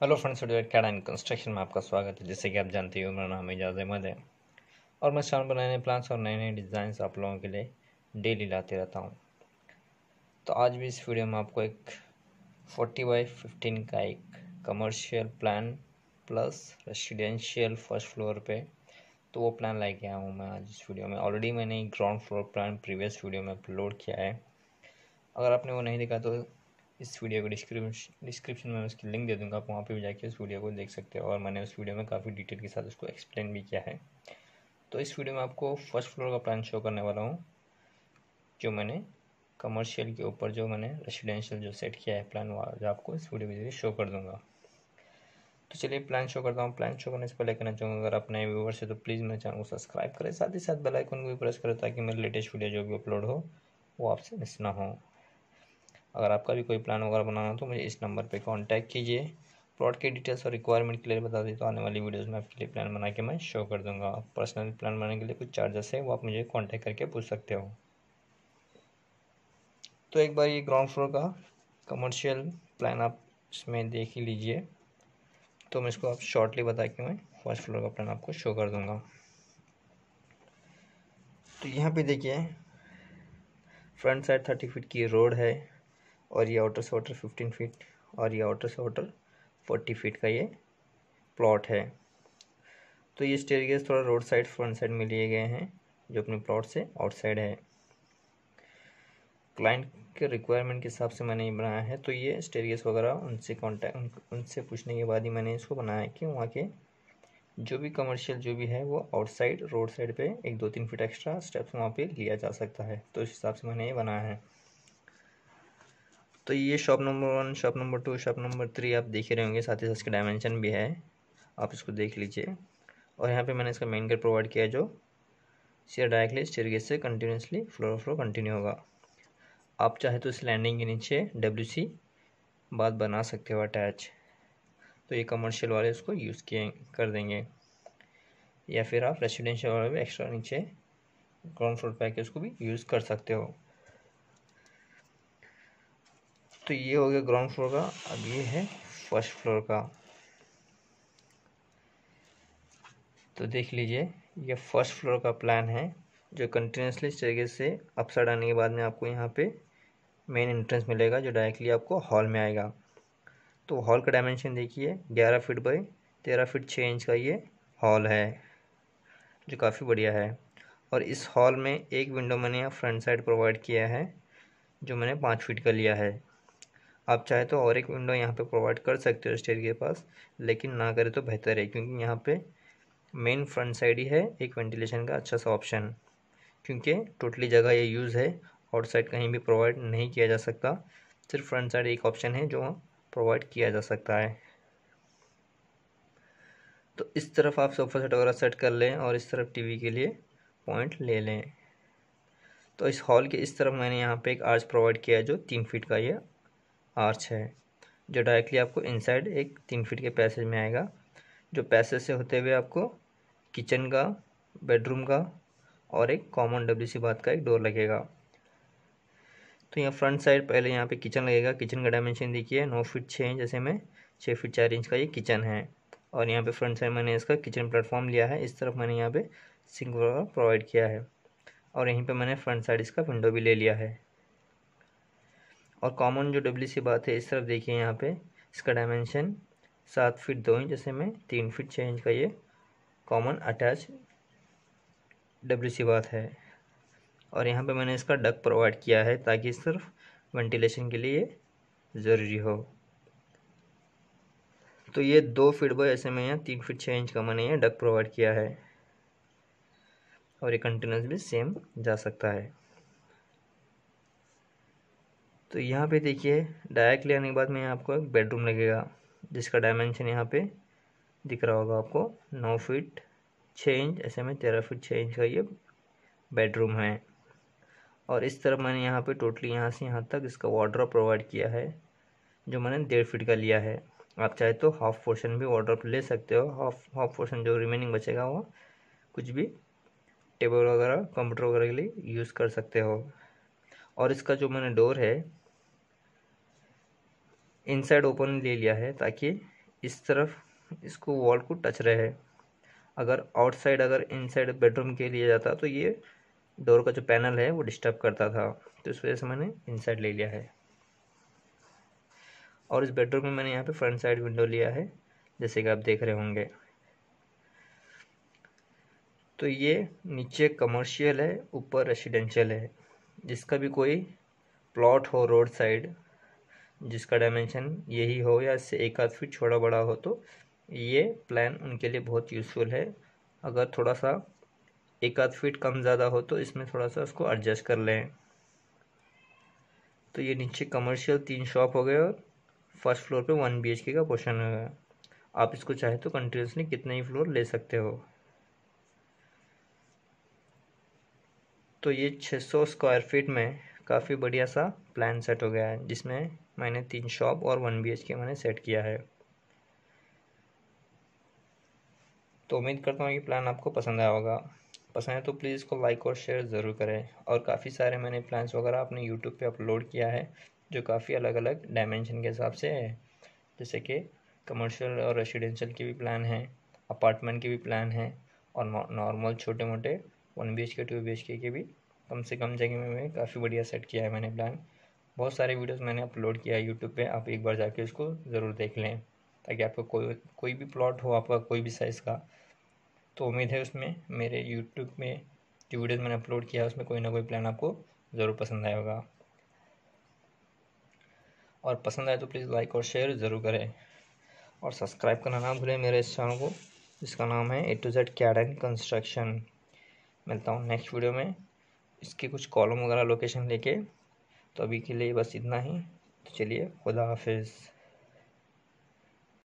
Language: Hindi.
Hello friends video CAD and construction में आपका स्वागत है। जैसे कि आप जानते हो मेरा नाम एजाज अहमद है। और मैं चैनल पर नए नए प्लान्स और नए नए डिज़ाइंस आप लोगों के लिए डेली लाते रहता हूँ। तो आज भी इस वीडियो में आपको एक 40 बाई 15 का एक commercial plan plus residential first floor पे तो वो प्लान लेके आया हूँ मैं आज इस वीडियो में। ऑलरेडी मैंने ground floor plan previous video में अपलोड किया है। अगर आपने वो नहीं देखा तो इस वीडियो को डिस्क्रिप्शन डिस्क्रिप्शन में उसकी लिंक दे दूँगा, आप वहाँ पे भी जाके उस वीडियो को देख सकते हो। और मैंने उस वीडियो में काफ़ी डिटेल के साथ उसको एक्सप्लेन भी किया है। तो इस वीडियो में आपको फ़र्स्ट फ्लोर का प्लान शो करने वाला हूँ, जो मैंने कमर्शियल के ऊपर जो मैंने रेसिडेंशियल जो सेट किया है प्लान जो आपको इस वीडियो के ज़रिए शो कर दूँगा। तो चलिए प्लान शो करता हूँ। प्लान शो करने से पहले कहना चाहूँगा, अगर आप नए व्यूवर से तो प्लीज़ मेरे चैनल को सब्सक्राइब करें। साथ ही साथ बेल आइकन को भी प्रेस करें, ताकि मेरे लेटेस्ट वीडियो जो भी अपलोड हो, वो आपसे मिस ना हो। अगर आपका भी कोई प्लान वगैरह बनाना हो तो मुझे इस नंबर पे कांटेक्ट कीजिए। प्लॉट की डिटेल्स और रिक्वायरमेंट क्लियर बता दी तो आने वाली वीडियोस में आपके लिए प्लान बना के मैं शो कर दूँगा। पर्सनल प्लान बनाने के लिए कुछ चार्जेस है, वो आप मुझे कॉन्टैक्ट करके पूछ सकते हो। तो एक बार ये ग्राउंड फ्लोर का कमर्शियल प्लान आप इसमें देख ही लीजिए। तो मैं इसको आप शॉर्टली बता के मैं फ़र्स्ट फ्लोर का प्लान आपको शो कर दूँगा। तो यहाँ पे देखिए फ्रंट साइड थर्टी फीट की रोड है। और ये आउटर से आउटर फिफ्टीन फीट और ये आउटर से आउटर फोर्टी फीट का ये प्लॉट है। तो ये स्टेयर थोड़ा रोड साइड फ्रंट साइड में लिए गए हैं, जो अपने प्लॉट से आउटसाइड है। क्लाइंट के रिक्वायरमेंट के हिसाब से मैंने ये बनाया है तो ये स्टेरियस वगैरह उनसे कॉन्टैक्ट उनसे पूछने के बाद ही मैंने इसको बनाया कि वहाँ के जो भी कमर्शियल जो भी है, वो आउटसाइड रोड साइड पे एक दो तीन फीट एक्स्ट्रा स्टेप्स वहाँ पे लिया जा सकता है। तो इस हिसाब से मैंने ये बनाया है। तो ये shop number one shop number two shop number three आप देख रहे होंगे, साथ ही साथ इसका डायमेंशन भी है। आप इसको देख लीजिए। और यहाँ पे मैंने इसका मेन गेट प्रोवाइड किया है जो सीधा डायरेक्टली स्टेरगेट से कंटिन्यूसली फ्लोर फ्लोर कंटिन्यू होगा। आप चाहे तो इस लैंडिंग के नीचे डब्ल्यू सी बात बना सकते हो अटैच तो ये कमर्शियल वाले उसको यूज़ किए, कर देंगे। या फिर आप रेसिडेंशियल वाले भी एक्स्ट्रा नीचे ग्राउंड फ्लोर पैकेज को भी यूज़ कर सकते हो। तो ये हो गया ग्राउंड फ्लोर का, अब ये है फ़र्स्ट फ्लोर का। तो देख लीजिए, ये फ़र्स्ट फ्लोर का प्लान है, जो कंटिन्यूसली तरीके से अपसाइड आने के बाद में आपको यहाँ पे मेन एंट्रेंस मिलेगा, जो डायरेक्टली आपको हॉल में आएगा। तो हॉल का डायमेंशन देखिए, ग्यारह फीट बाई तेरह फीट छः इंच का ये हॉल है, जो काफ़ी बढ़िया है। और इस हॉल में एक विंडो मैंने यहाँ फ्रंट साइड प्रोवाइड किया है, जो मैंने पाँच फीट का लिया है। आप चाहे तो और एक विंडो यहाँ पे प्रोवाइड कर सकते हो स्टेयर के पास, लेकिन ना करें तो बेहतर है, क्योंकि यहाँ पे मेन फ्रंट साइड ही है, एक वेंटिलेशन का अच्छा सा ऑप्शन क्योंकि टोटली जगह ये यूज़ है आउट साइड कहीं भी प्रोवाइड नहीं किया जा सकता, सिर्फ़ फ्रंट साइड एक ऑप्शन है जो प्रोवाइड किया जा सकता है। तो इस तरफ़ आप सोफ़ा सेट वगैरह सेट कर लें और इस तरफ़ टीवी के लिए पॉइंट ले लें। तो इस हॉल के इस तरफ़ मैंने यहाँ पे एक आर्च प्रोवाइड किया है जो तीन फीट का ये आर्च है, जो डायरेक्टली आपको इनसाइड एक तीन फीट के पैसेज में आएगा। जो पैसेज से होते हुए आपको किचन का बेडरूम का और एक कॉमन डब्ल्यू सी बात का एक डोर लगेगा। तो यहाँ फ्रंट साइड पहले यहाँ पे किचन लगेगा। किचन का डायमेंशन देखिए, नौ फीट छः इंच जैसे में छः फीट चार इंच का ये किचन है। और यहाँ पे फ्रंट साइड मैंने इसका किचन प्लेटफॉर्म लिया है। इस तरफ़ मैंने यहाँ पे सिंक प्रोवाइड किया है। और यहीं पे मैंने फ्रंट साइड इसका विंडो भी ले लिया है। और कॉमन जो डब्ल्यू सी बात है, इस तरफ़ देखिए यहाँ पे, इसका डायमेंशन सात फीट दो इंच, जैसे में तीन फीट छः इंच का ये कॉमन अटैच डब्ल्यू सी बात है। और यहाँ पे मैंने इसका डक प्रोवाइड किया है ताकि सिर्फ़ वेंटिलेशन के लिए ज़रूरी हो। तो ये दो फीट बाय ऐसे में यहाँ तीन फीट छः इंच का मैंने ये डक प्रोवाइड किया है। और ये कंटेनर्स भी सेम जा सकता है। तो यहाँ पे देखिए डायरेक्टली आने के बाद में आपको एक बेडरूम लगेगा, जिसका डायमेंशन यहाँ पे दिख रहा होगा आपको नौ फीट छः इंच ऐसे में तेरह फीट छः इंच का ये बेडरूम है। और इस तरफ़ मैंने यहाँ पे टोटली यहाँ से यहाँ तक इसका वार्ड्रॉप प्रोवाइड किया है, जो मैंने डेढ़ फीट का लिया है। आप चाहे तो हाफ़ पोर्शन भी वार्ड्रॉप ले सकते हो हाफ़ हाफ़ पोर्शन जो रिमेनिंग बचेगा वो कुछ भी टेबल वगैरह कंप्यूटर वगैरह के लिए यूज़ कर सकते हो। और इसका जो मैंने डोर है इनसाइड ओपन ले लिया है ताकि इस तरफ़ इसको वॉल को टच रहे। अगर आउटसाइड अगर इनसाइड बेडरूम के लिए जाता तो ये डोर का जो पैनल है वो डिस्टर्ब करता था। तो इस वजह से मैंने इनसाइड ले लिया है। और इस बेडरूम में मैंने यहाँ पे फ्रंट साइड विंडो लिया है, जैसे कि आप देख रहे होंगे। तो ये नीचे कमर्शियल है, ऊपर रेसिडेंशियल है। जिसका भी कोई प्लॉट हो रोड साइड जिसका डायमेंशन यही हो या इससे एक आध फीट छोटा बड़ा हो तो ये प्लान उनके लिए बहुत यूज़फुल है। अगर थोड़ा सा एक आध फीट कम ज़्यादा हो तो इसमें थोड़ा सा उसको एडजस्ट कर लें। तो ये नीचे कमर्शियल तीन शॉप हो गए और फ़र्स्ट फ्लोर पे वन बी का पोर्शन हो गया। आप इसको चाहे तो कंटिन्यूसली कितने ही फ्लोर ले सकते हो। तो ये 600 स्क्वायर फीट में काफ़ी बढ़िया सा प्लान सेट हो गया है, जिसमें मैंने तीन शॉप और वन बीएच के मैंने सेट किया है। तो उम्मीद करता हूँ कि प्लान आपको पसंद आया होगा। पसंद है तो प्लीज़ इसको लाइक और शेयर ज़रूर करें। और काफ़ी सारे मैंने प्लान्स वगैरह अपने यूट्यूब पे अपलोड किया है, जो काफ़ी अलग अलग डायमेंशन के हिसाब से है। जैसे कि कमर्शियल और रेसिडेंशियल के भी प्लान हैं अपार्टमेंट के भी प्लान हैं, और नॉर्मल छोटे मोटे one B H K two B H K भी कम से कम जगह में काफ़ी बढ़िया सेट किया है मैंने प्लान बहुत सारे वीडियोस मैंने अपलोड किया है यूट्यूब पे, आप एक बार जाके उसको ज़रूर देख लें, ताकि आपको कोई कोई भी प्लॉट हो, आपका कोई भी साइज़ का। तो उम्मीद है उसमें, मेरे यूट्यूब में जो वीडियोज़ मैंने अपलोड किया है, उसमें कोई ना कोई प्लान आपको ज़रूर पसंद आया होगा। और पसंद आए तो प्लीज़ लाइक और शेयर ज़रूर करें। और सब्सक्राइब करना ना भूलें मेरे इस चैनल को, जिसका नाम है A to Z CAD and construction मिलता हूँ नेक्स्ट वीडियो में। इसके कुछ कॉलम वगैरह लोकेशन लेके तो अभी के लिए बस इतना ही। तो चलिए खुदा हाफिज़।